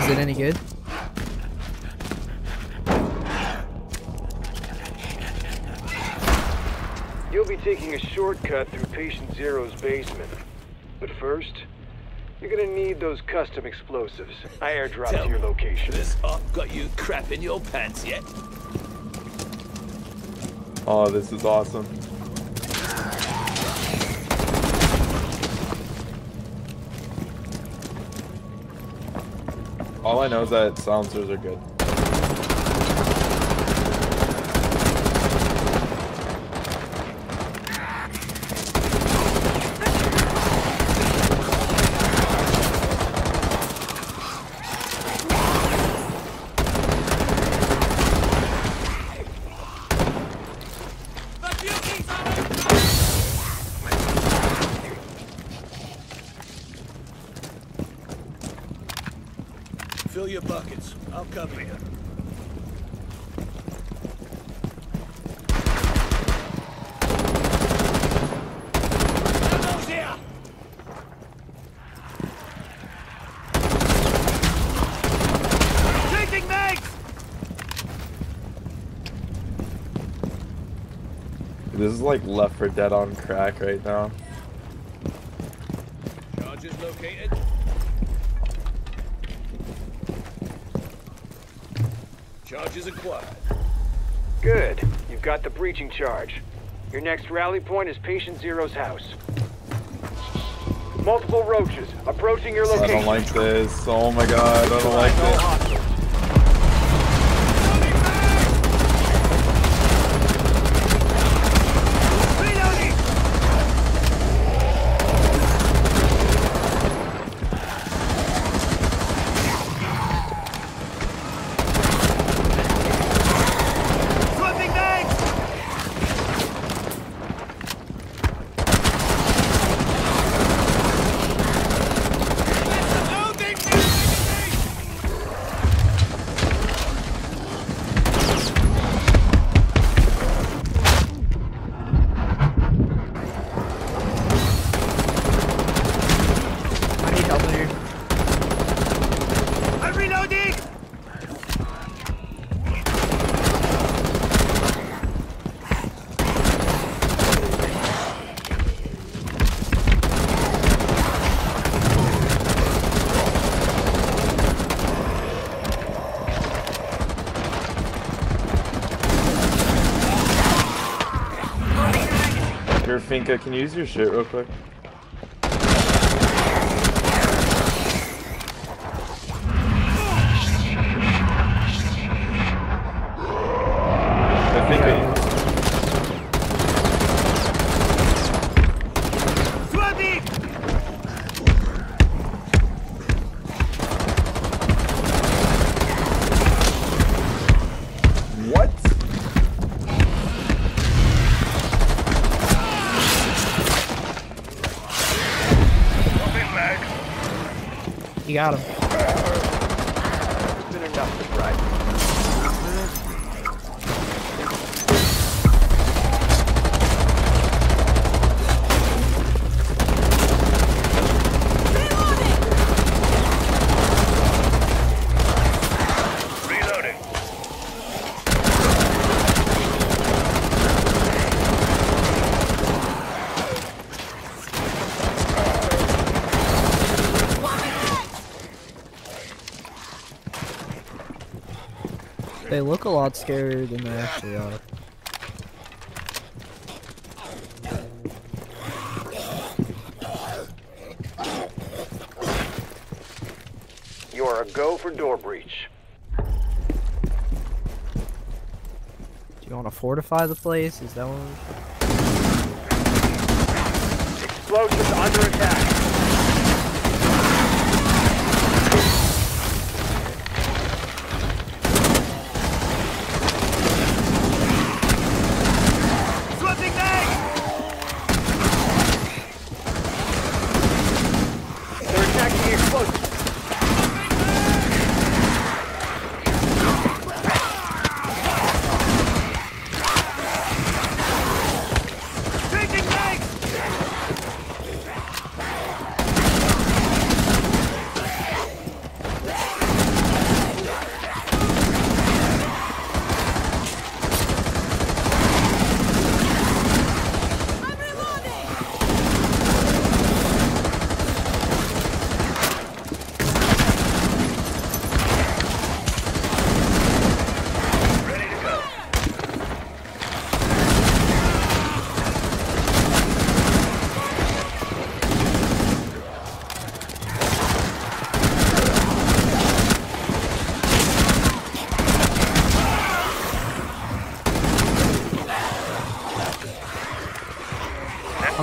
Is it any good? You'll be taking a shortcut through Patient Zero's basement. But first, you're gonna need those custom explosives. I airdropped Tell to your me, location. This op got you crap in your pants yet? Oh, this is awesome. All I know is that silencers are good. Fill your buckets. I'll cover you. Ammo's here! Taking mags! This is like Left for Dead on crack right now. Charges located. Charges acquired. Good. You've got the breaching charge. Your next rally point is Patient Zero's house. Multiple roaches approaching your location. I don't like this. Oh my god, I don't like Neutralize this. hostiles. Reloading! Swapping mags! Loading I need help here. I'm reloading! Finka, can you use your shit real quick? You got him. They look a lot scarier than they actually are. You are a go for door breach. Do you want to fortify the place? Is that what? Explosives under attack. Swapping mags! They're attacking the explosives. Taking mags!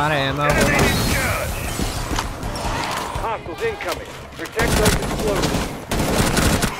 Out of ammo. Hostiles incoming. Protect those explosives.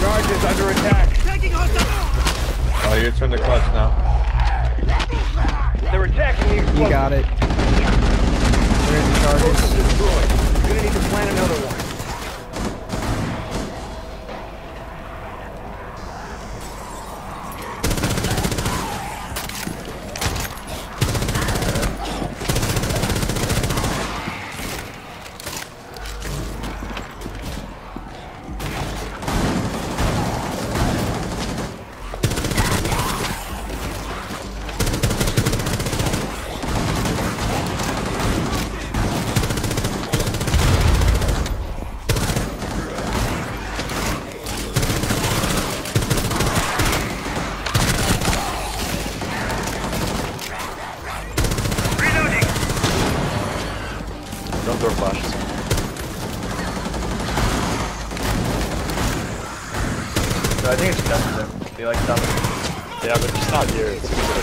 Charge is under attack. Oh, your turn to clutch now. They're attacking the You explosives. got it. Where's the charges? Destroyed. You're gonna need to plan another one.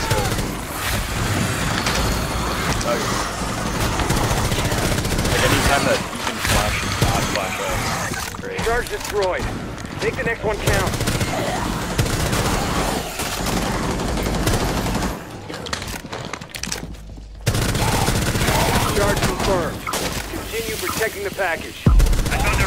Here. It's because of. Like anytime that you can flash and not flash us, great. Charge destroyed. Make the next one count. Charge confirmed. Continue protecting the package.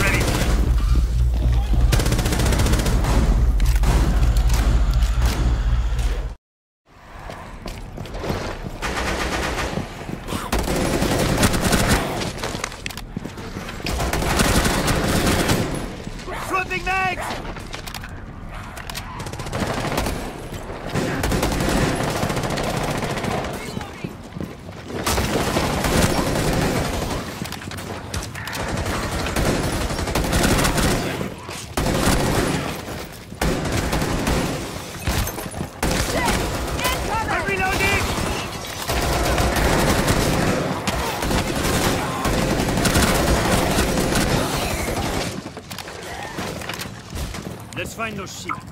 Find those sheep.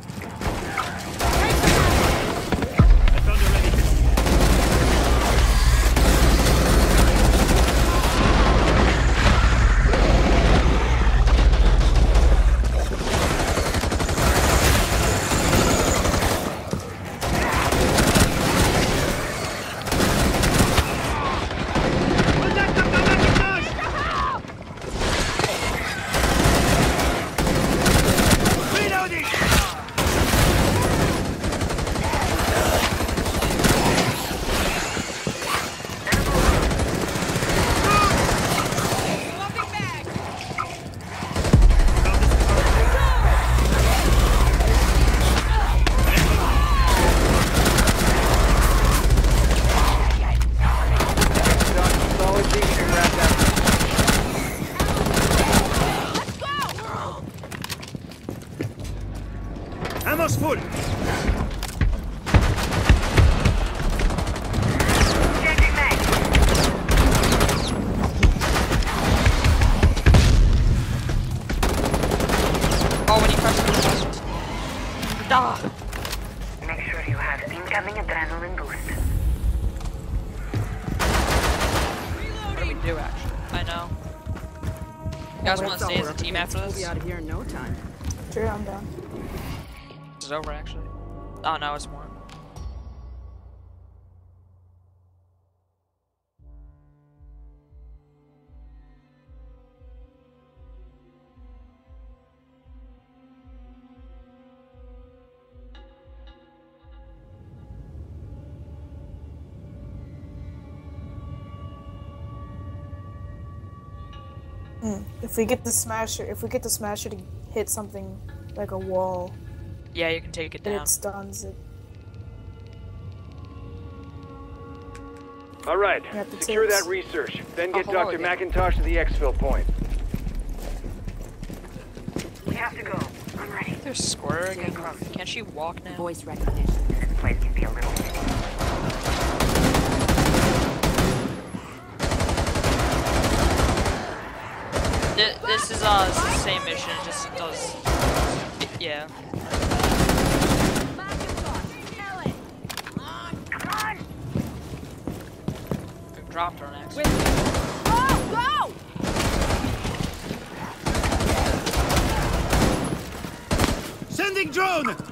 Adrenaline boost. What do we do, actually? I know. You guys want to stay as a team after this? We'll be out of here in no time. Sure, I'm down. This is over, actually. Oh, no, it's more. Hmm. If we get the smasher, if we get the smasher to hit something like a wall, Yeah, you can take it then down. it stuns it. All right. Got Secure that research. Then get Oh, Dr. yeah. McIntosh to the exfil point. We have to go. I'm ready. There's Square again. Can't she walk now? Voice recognition. This place can be a little. just does. Yeah. Dropped her next. Oh, Sending drone!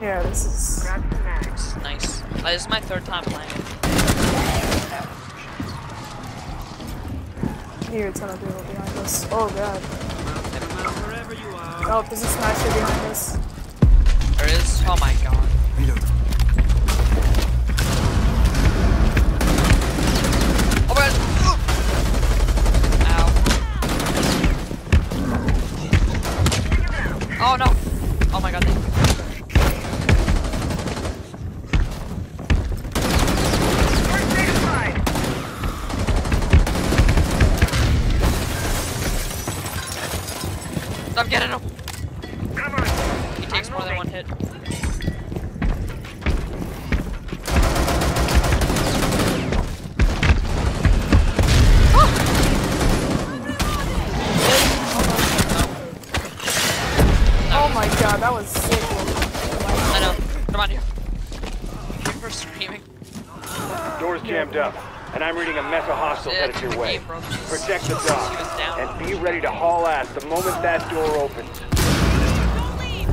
Yeah, this is. Grab some mags. Nice. Uh, this is my third time playing it. I hear a ton of behind us. Oh god. Wherever you are. Oh, there's a smasher behind us. There is. Oh my god. Reload. Stop getting him. And I'm reading a mess of hostiles headed your way. Protect the He dock, and be ready to haul ass the moment that door opens. Don't leave!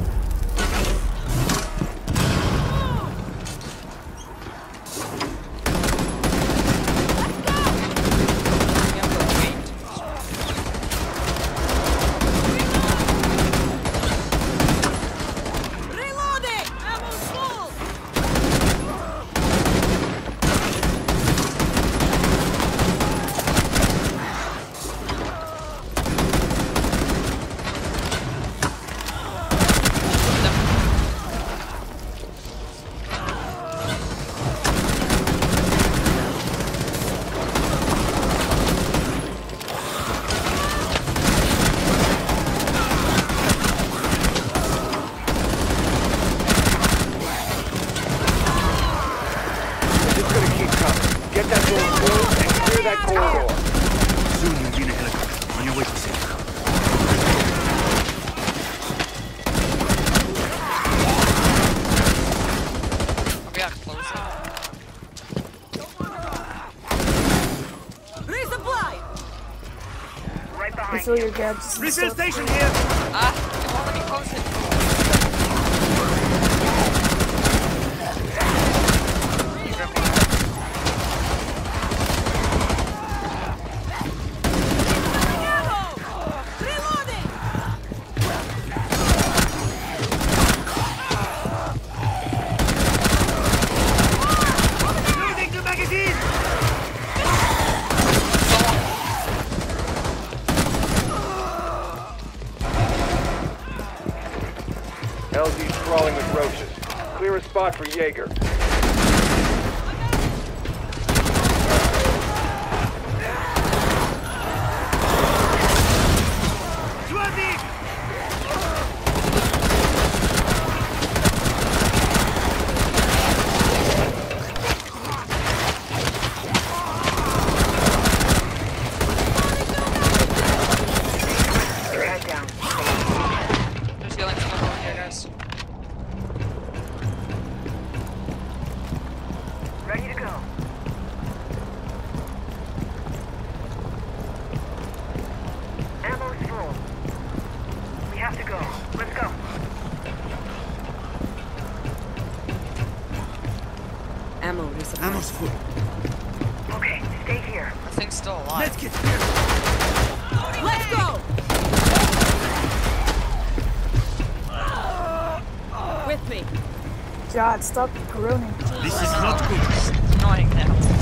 We have to wait. Reloading! Ammo's full! Just gonna keep coming. Get that door closed and clear that corridor. Soon you'll be in a helicopter on your way to safety. We. Resupply! Right behind Refill your gadgets Refill station here. Ah, Jaeger. God, stop groaning. This is not good. It's annoying now.